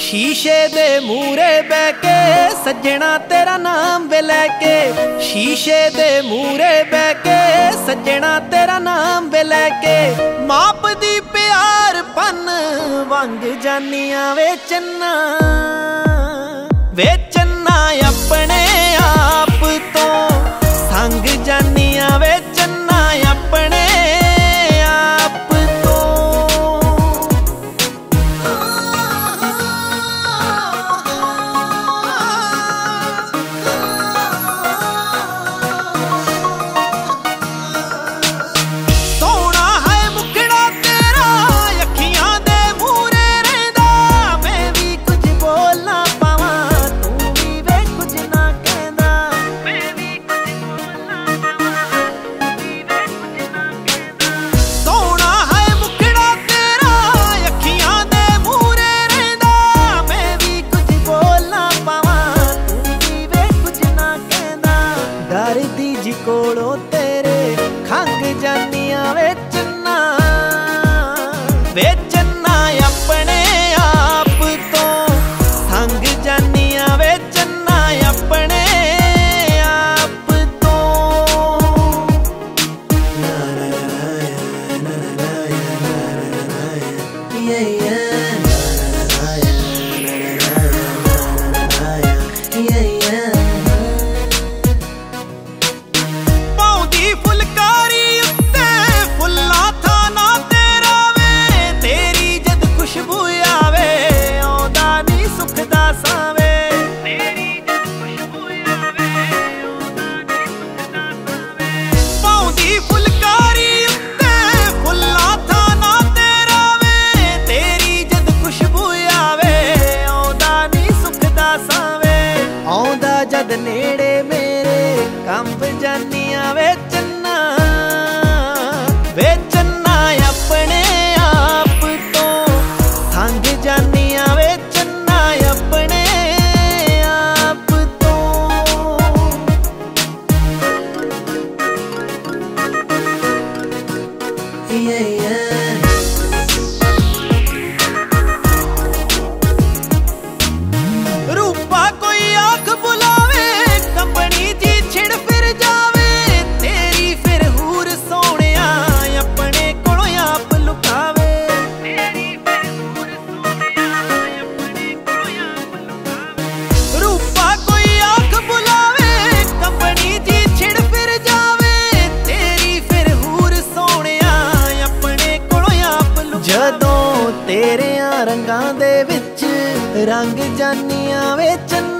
ਸ਼ੀਸ਼ੇ ਦੇ ਮੂਰੇ ਬਹਿ ਕੇ ਸੱਜਣਾ ਤੇਰਾ ਨਾਮ ਵੇ ਲੈ ਕੇ। ਸ਼ੀਸ਼ੇ ਦੇ ਮੂਰੇ ਬਹਿ ਕੇ ਸੱਜਣਾ ਤੇਰਾ ਨਾਮ ਵੇ ਲੈ ਕੇ। ਮਾਪ ਦੀ ਪਿਆਰ ਪੰਨ ਵੰਗ ਜਾਨੀਆਂ ਵੇ ਚੰਨਾ। ਵੇ ਡਰਦੀ ਜੀ ਕੋਲੋਂ ਤੇਰੇ ਖੰਗ ਜਾਨੀਆਂ ਵੇ ਚੰਨਾ ਵੇ ਚੰਨਾ ਆਪਣੇ ਆਪ ਤੋਂ ਸੰਗ ਜਾਨੀਆਂ ਵੇ ਚੰਨਾ ਆਪਣੇ ਆਪ ਤੋਂ ਪਾਉਂਦੀ ਸੁੱਖ ਦਾ ਸਾਵੇ। ਤੇਰੀ ਜਦ ਖੁਸ਼ਬੂ ਆਵੇ ਆਉਂਦਾ ਨਹੀਂ ਸੁੱਖ ਦਾ ਸਾਵੇ। ਪਾਉਂਦੀ ਫੁਲਕਾਰੀ ਉੱਤੇ ਫੁੱਲਾਂ ਥਾਨਾ ਤੇਰਾ ਵੇ ਤੇਰੀ ਜਦ ਖੁਸ਼ਬੂ ਆਵੇ ਆਉਂਦਾ ਨਹੀਂ ਸੁੱਖ ਦਾ ਸਾਵੇ। ਆਉਂਦਾ ਜਦ ਨੇੜੇ ਮੇਰੇ ਕੰਬ ਜਾਨੀਆਂ ਵੇ ਰੰਗਾਂ ਦੇ ਵਿੱਚ ਰੰਗ ਜਾਨੀਆਂ ਵੇ ਚੰਨਾ